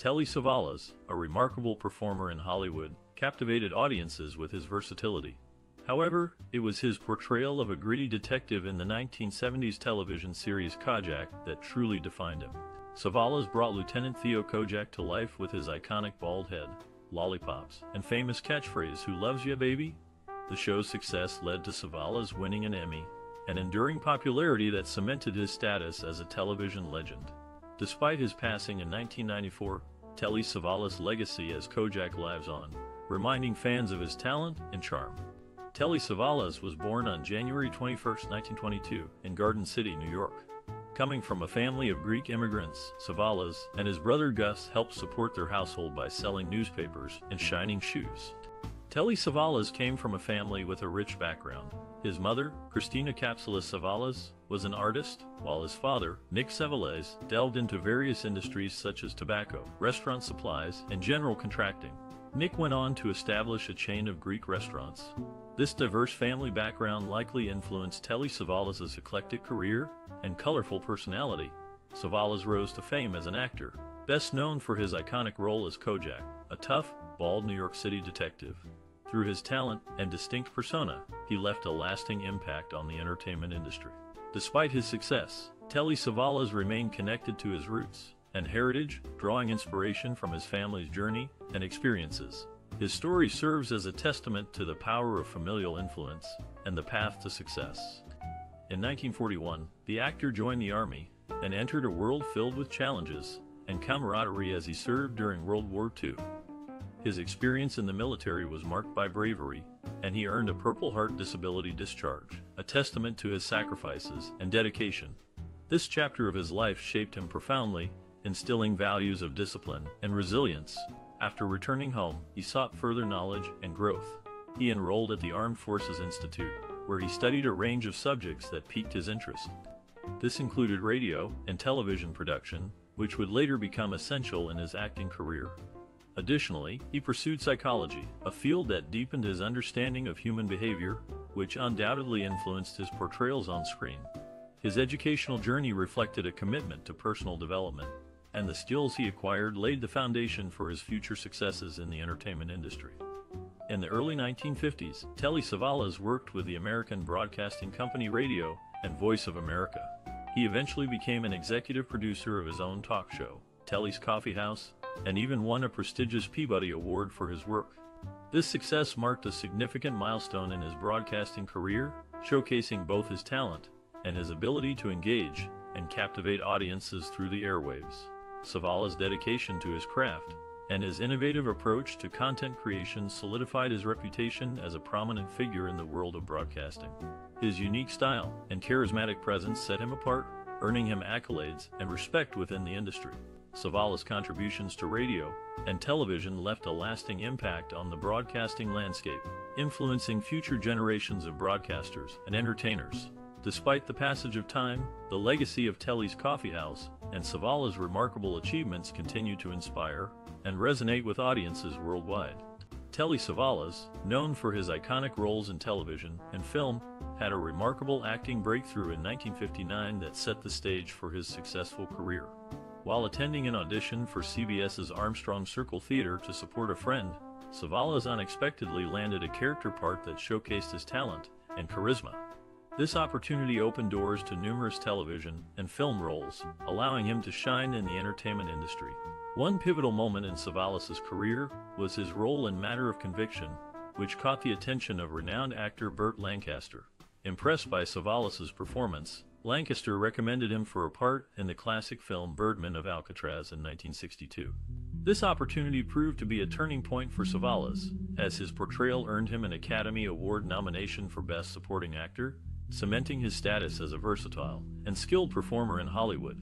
Telly Savalas, a remarkable performer in Hollywood, captivated audiences with his versatility. However, it was his portrayal of a gritty detective in the 1970s television series Kojak that truly defined him. Savalas brought Lieutenant Theo Kojak to life with his iconic bald head, lollipops, and famous catchphrase, Who loves ya, baby? The show's success led to Savalas winning an Emmy, an enduring popularity that cemented his status as a television legend. Despite his passing in 1994, Telly Savalas' legacy as Kojak lives on, reminding fans of his talent and charm. Telly Savalas was born on January 21, 1922, in Garden City, New York. Coming from a family of Greek immigrants, Savalas and his brother Gus helped support their household by selling newspapers and shining shoes. Telly Savalas came from a family with a rich background. His mother, Christina Kapsalis Savalas, was an artist, while his father, Nick Savalas, delved into various industries such as tobacco, restaurant supplies, and general contracting. Nick went on to establish a chain of Greek restaurants. This diverse family background likely influenced Telly Savalas' eclectic career and colorful personality. Savalas rose to fame as an actor, best known for his iconic role as Kojak, a tough, bald New York City detective. Through his talent and distinct persona, he left a lasting impact on the entertainment industry. Despite his success, Telly Savalas remained connected to his roots and heritage, drawing inspiration from his family's journey and experiences. His story serves as a testament to the power of familial influence and the path to success. In 1941, the actor joined the Army and entered a world filled with challenges and camaraderie as he served during World War II. His experience in the military was marked by bravery, and he earned a Purple Heart Disability Discharge, a testament to his sacrifices and dedication. This chapter of his life shaped him profoundly, instilling values of discipline and resilience. After returning home, he sought further knowledge and growth. He enrolled at the Armed Forces Institute, where he studied a range of subjects that piqued his interest. This included radio and television production, which would later become essential in his acting career. Additionally, he pursued psychology, a field that deepened his understanding of human behavior, which undoubtedly influenced his portrayals on screen. His educational journey reflected a commitment to personal development, and the skills he acquired laid the foundation for his future successes in the entertainment industry. In the early 1950s, Telly Savalas worked with the American Broadcasting Company Radio and Voice of America. He eventually became an executive producer of his own talk show, Telly's Coffee House, and even won a prestigious Peabody Award for his work. This success marked a significant milestone in his broadcasting career, showcasing both his talent and his ability to engage and captivate audiences through the airwaves. Savalas' dedication to his craft and his innovative approach to content creation solidified his reputation as a prominent figure in the world of broadcasting. His unique style and charismatic presence set him apart, earning him accolades and respect within the industry. Savalas' contributions to radio and television left a lasting impact on the broadcasting landscape, influencing future generations of broadcasters and entertainers. Despite the passage of time, the legacy of Telly's Coffee House and Savalas' remarkable achievements continue to inspire and resonate with audiences worldwide. Telly Savalas, known for his iconic roles in television and film, had a remarkable acting breakthrough in 1959 that set the stage for his successful career. While attending an audition for CBS's Armstrong Circle Theater to support a friend, Savalas unexpectedly landed a character part that showcased his talent and charisma. This opportunity opened doors to numerous television and film roles, allowing him to shine in the entertainment industry. One pivotal moment in Savalas' career was his role in Matter of Conviction, which caught the attention of renowned actor Burt Lancaster. Impressed by Savalas' performance, Lancaster recommended him for a part in the classic film Birdman of Alcatraz in 1962. This opportunity proved to be a turning point for Savalas, as his portrayal earned him an Academy Award nomination for Best Supporting Actor, cementing his status as a versatile and skilled performer in Hollywood.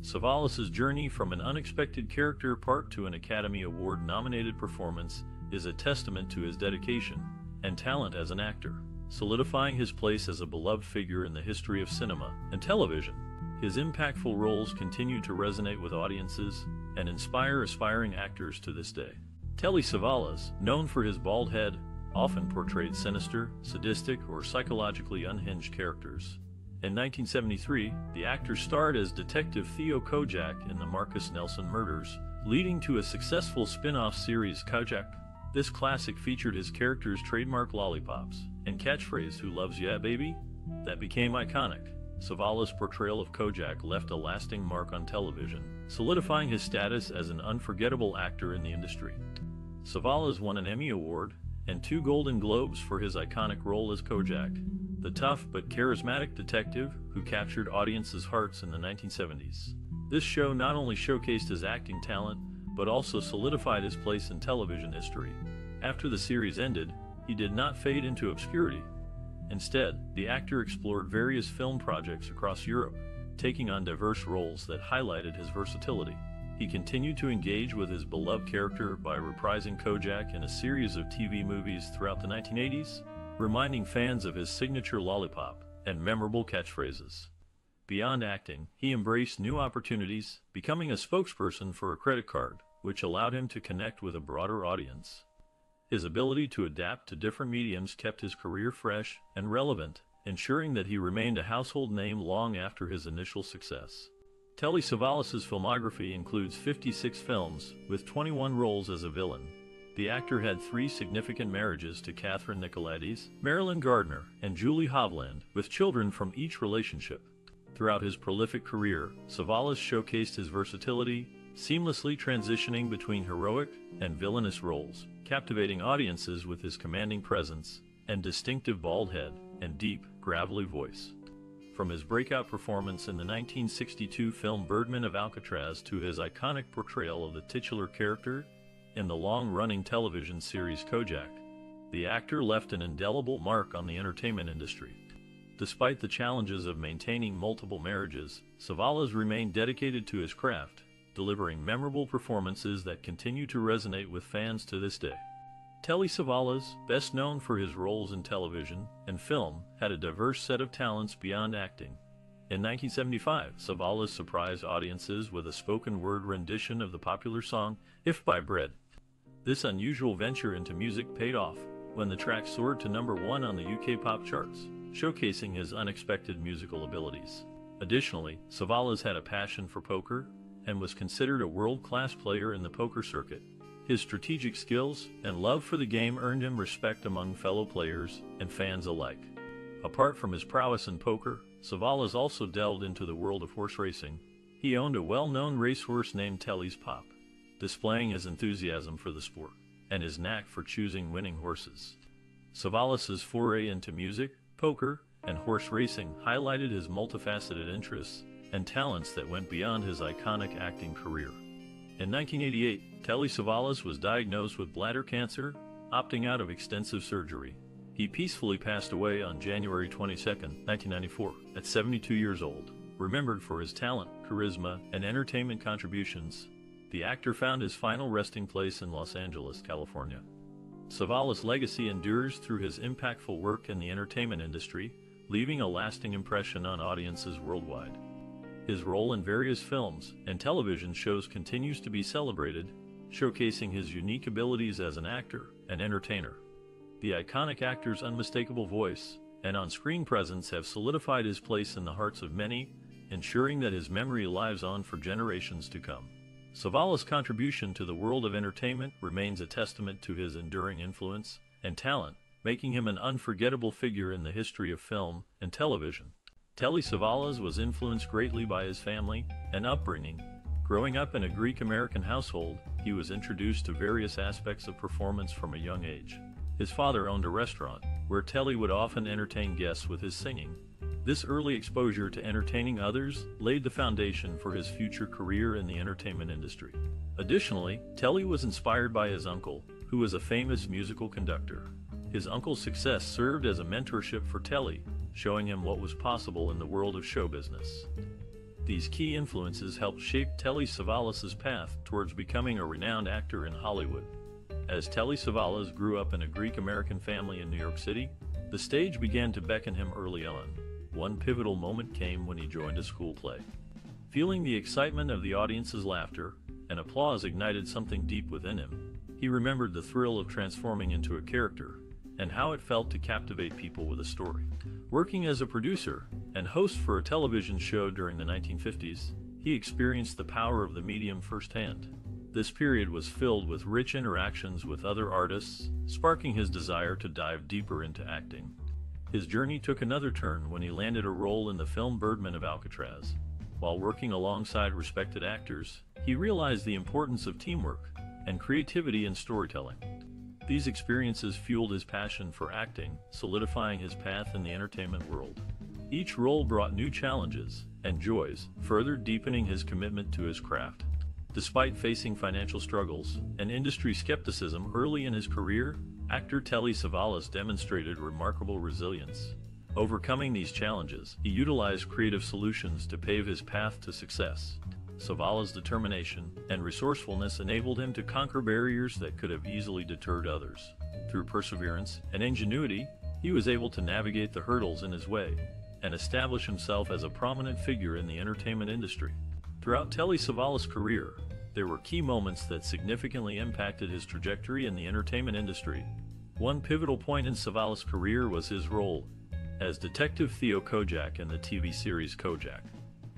Savalas' journey from an unexpected character part to an Academy Award nominated performance is a testament to his dedication and talent as an actor solidifying his place as a beloved figure in the history of cinema and television. His impactful roles continue to resonate with audiences and inspire aspiring actors to this day. Telly Savalas, known for his bald head, often portrayed sinister, sadistic, or psychologically unhinged characters. In 1973, the actor starred as Detective Theo Kojak in the Marcus Nelson murders, leading to a successful spin-off series Kojak. This classic featured his character's trademark lollipops and catchphrase Who loves ya baby? That became iconic. Savala's portrayal of Kojak left a lasting mark on television, solidifying his status as an unforgettable actor in the industry. Savalas won an Emmy Award and two Golden Globes for his iconic role as Kojak, the tough but charismatic detective who captured audiences' hearts in the 1970s. This show not only showcased his acting talent, but also solidified his place in television history. After the series ended, he did not fade into obscurity. Instead, the actor explored various film projects across Europe, taking on diverse roles that highlighted his versatility. He continued to engage with his beloved character by reprising Kojak in a series of TV movies throughout the 1980s, reminding fans of his signature lollipop and memorable catchphrases. Beyond acting, he embraced new opportunities, becoming a spokesperson for a credit card, which allowed him to connect with a broader audience. His ability to adapt to different mediums kept his career fresh and relevant, ensuring that he remained a household name long after his initial success. Telly Savalas' filmography includes 56 films, with 21 roles as a villain. The actor had three significant marriages to Catherine Nicolaides, Marilyn Gardner, and Julie Hovland, with children from each relationship. Throughout his prolific career, Savalas showcased his versatility, seamlessly transitioning between heroic and villainous roles, captivating audiences with his commanding presence and distinctive bald head and deep, gravelly voice. From his breakout performance in the 1962 film Birdman of Alcatraz to his iconic portrayal of the titular character in the long-running television series Kojak, the actor left an indelible mark on the entertainment industry. Despite the challenges of maintaining multiple marriages, Savalas remained dedicated to his craft, delivering memorable performances that continue to resonate with fans to this day. Telly Savalas, best known for his roles in television and film, had a diverse set of talents beyond acting. In 1975, Savalas surprised audiences with a spoken word rendition of the popular song If by Bread. This unusual venture into music paid off when the track soared to number one on the UK pop charts, showcasing his unexpected musical abilities. Additionally, Savalas had a passion for poker and was considered a world-class player in the poker circuit. His strategic skills and love for the game earned him respect among fellow players and fans alike. Apart from his prowess in poker, Savalas also delved into the world of horse racing. He owned a well-known racehorse named Telly's Pop, displaying his enthusiasm for the sport and his knack for choosing winning horses. Savalas's foray into music, poker, and horse racing highlighted his multifaceted interests and talents that went beyond his iconic acting career. In 1988, Telly Savalas was diagnosed with bladder cancer, opting out of extensive surgery. He peacefully passed away on January 22, 1994, at 72 years old. Remembered for his talent, charisma, and entertainment contributions, the actor found his final resting place in Los Angeles, California. Savalas' legacy endures through his impactful work in the entertainment industry, leaving a lasting impression on audiences worldwide. His role in various films and television shows continues to be celebrated, showcasing his unique abilities as an actor and entertainer. The iconic actor's unmistakable voice and on-screen presence have solidified his place in the hearts of many, ensuring that his memory lives on for generations to come. Savalas' contribution to the world of entertainment remains a testament to his enduring influence and talent, making him an unforgettable figure in the history of film and television. Telly Savalas was influenced greatly by his family and upbringing. Growing up in a Greek-American household, he was introduced to various aspects of performance from a young age. His father owned a restaurant, where Telly would often entertain guests with his singing. This early exposure to entertaining others laid the foundation for his future career in the entertainment industry. Additionally, Telly was inspired by his uncle, who was a famous musical conductor. His uncle's success served as a mentorship for Telly, showing him what was possible in the world of show business. These key influences helped shape Telly Savalas' path towards becoming a renowned actor in Hollywood. As Telly Savalas grew up in a Greek-American family in New York City, the stage began to beckon him early on. One pivotal moment came when he joined a school play. Feeling the excitement of the audience's laughter, and applause ignited something deep within him. He remembered the thrill of transforming into a character and how it felt to captivate people with a story. Working as a producer and host for a television show during the 1950s, he experienced the power of the medium firsthand. This period was filled with rich interactions with other artists, sparking his desire to dive deeper into acting. His journey took another turn when he landed a role in the film Birdman of Alcatraz. While working alongside respected actors, he realized the importance of teamwork and creativity in storytelling. These experiences fueled his passion for acting, solidifying his path in the entertainment world. Each role brought new challenges and joys, further deepening his commitment to his craft. Despite facing financial struggles and industry skepticism early in his career, actor Telly Savalas demonstrated remarkable resilience. Overcoming these challenges, he utilized creative solutions to pave his path to success. Savalas' determination and resourcefulness enabled him to conquer barriers that could have easily deterred others. Through perseverance and ingenuity, he was able to navigate the hurdles in his way and establish himself as a prominent figure in the entertainment industry. Throughout Telly Savalas' career, there were key moments that significantly impacted his trajectory in the entertainment industry. One pivotal point in Savalas' career was his role as Detective Theo Kojak in the TV series Kojak.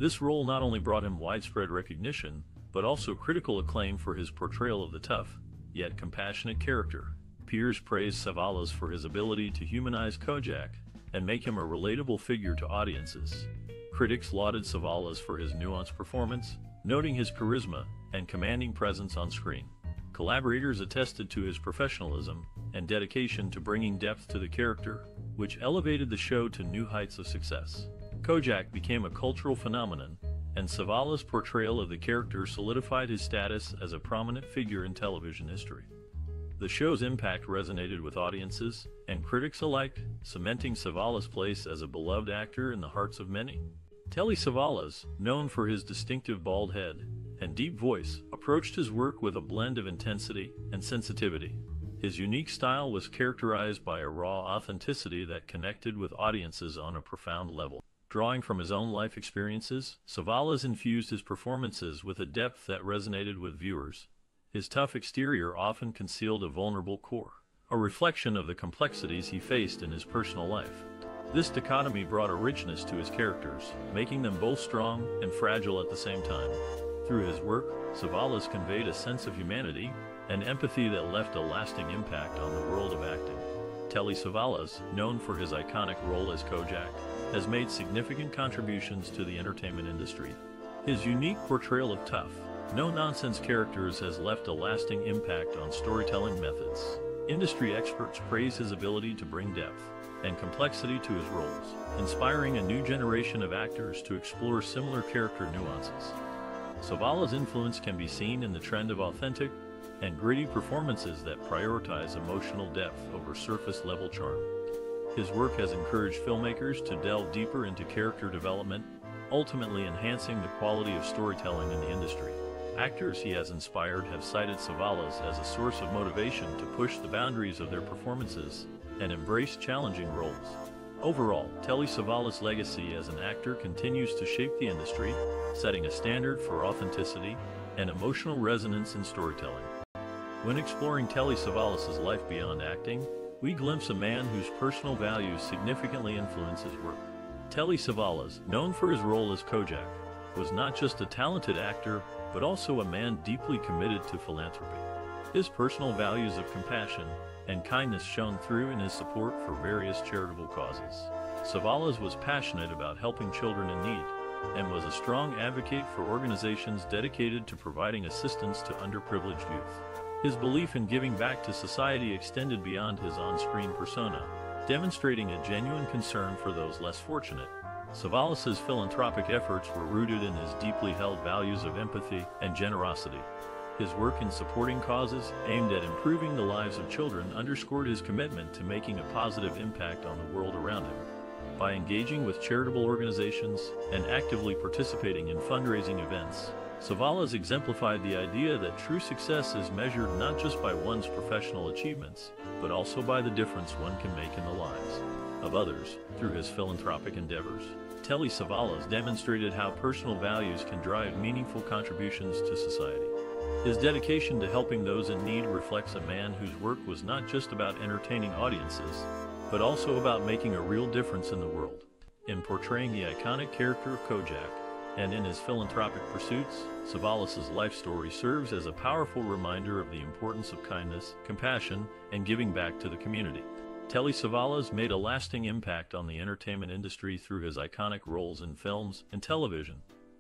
This role not only brought him widespread recognition, but also critical acclaim for his portrayal of the tough, yet compassionate character. Peers praised Savalas for his ability to humanize Kojak and make him a relatable figure to audiences. Critics lauded Savalas for his nuanced performance, noting his charisma and commanding presence on screen. Collaborators attested to his professionalism and dedication to bringing depth to the character, which elevated the show to new heights of success. Kojak became a cultural phenomenon, and Savalas' portrayal of the character solidified his status as a prominent figure in television history. The show's impact resonated with audiences and critics alike, cementing Savalas' place as a beloved actor in the hearts of many. Telly Savalas, known for his distinctive bald head and deep voice, approached his work with a blend of intensity and sensitivity. His unique style was characterized by a raw authenticity that connected with audiences on a profound level. Drawing from his own life experiences, Savalas infused his performances with a depth that resonated with viewers. His tough exterior often concealed a vulnerable core, a reflection of the complexities he faced in his personal life. This dichotomy brought a richness to his characters, making them both strong and fragile at the same time. Through his work, Savalas conveyed a sense of humanity and empathy that left a lasting impact on the world of acting. Telly Savalas, known for his iconic role as Kojak, has made significant contributions to the entertainment industry. His unique portrayal of tough, no-nonsense characters has left a lasting impact on storytelling methods. Industry experts praise his ability to bring depth and complexity to his roles, inspiring a new generation of actors to explore similar character nuances. Savalas' influence can be seen in the trend of authentic and gritty performances that prioritize emotional depth over surface-level charm. His work has encouraged filmmakers to delve deeper into character development, ultimately enhancing the quality of storytelling in the industry. Actors he has inspired have cited Savalas as a source of motivation to push the boundaries of their performances and embrace challenging roles. Overall, Telly Savalas' legacy as an actor continues to shape the industry, setting a standard for authenticity and emotional resonance in storytelling. When exploring Telly Savalas' life beyond acting, we glimpse a man whose personal values significantly influence his work. Telly Savalas, known for his role as Kojak, was not just a talented actor, but also a man deeply committed to philanthropy. His personal values of compassion and kindness shone through in his support for various charitable causes. Savalas was passionate about helping children in need and was a strong advocate for organizations dedicated to providing assistance to underprivileged youth. His belief in giving back to society extended beyond his on-screen persona, demonstrating a genuine concern for those less fortunate. Savalas' philanthropic efforts were rooted in his deeply held values of empathy and generosity. His work in supporting causes aimed at improving the lives of children underscored his commitment to making a positive impact on the world around him. By engaging with charitable organizations and actively participating in fundraising events, Savalas exemplified the idea that true success is measured not just by one's professional achievements, but also by the difference one can make in the lives of others through his philanthropic endeavors. Telly Savalas demonstrated how personal values can drive meaningful contributions to society. His dedication to helping those in need reflects a man whose work was not just about entertaining audiences, but also about making a real difference in the world. In portraying the iconic character of Kojak, and in his philanthropic pursuits, Savalas' life story serves as a powerful reminder of the importance of kindness, compassion, and giving back to the community. Telly Savalas made a lasting impact on the entertainment industry through his iconic roles in films and television.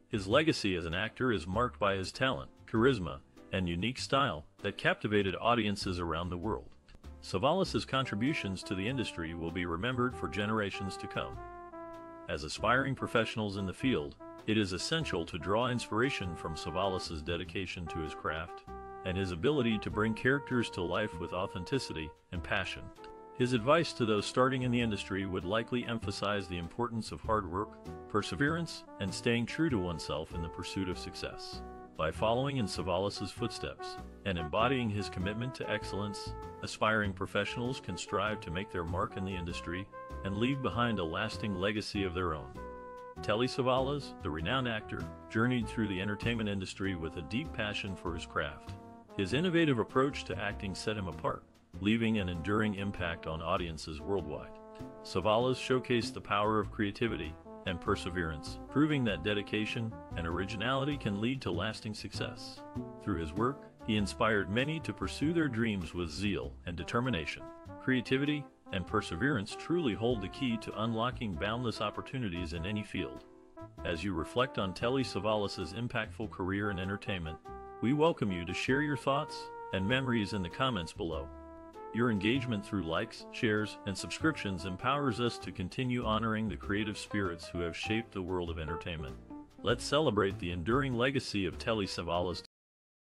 His legacy as an actor is marked by his talent, charisma, and unique style that captivated audiences around the world. Savalas' contributions to the industry will be remembered for generations to come. As aspiring professionals in the field, it is essential to draw inspiration from Savalas' dedication to his craft and his ability to bring characters to life with authenticity and passion. His advice to those starting in the industry would likely emphasize the importance of hard work, perseverance, and staying true to oneself in the pursuit of success. By following in Savalas' footsteps and embodying his commitment to excellence, aspiring professionals can strive to make their mark in the industry and leave behind a lasting legacy of their own. Telly Savalas, the renowned actor, journeyed through the entertainment industry with a deep passion for his craft. His innovative approach to acting set him apart, leaving an enduring impact on audiences worldwide. Savalas showcased the power of creativity and perseverance, proving that dedication and originality can lead to lasting success. Through his work, he inspired many to pursue their dreams with zeal and determination. Creativity and perseverance truly hold the key to unlocking boundless opportunities in any field. As you reflect on Telly Savalas' impactful career in entertainment, we welcome you to share your thoughts and memories in the comments below. Your engagement through likes, shares, and subscriptions empowers us to continue honoring the creative spirits who have shaped the world of entertainment. Let's celebrate the enduring legacy of Telly Savalas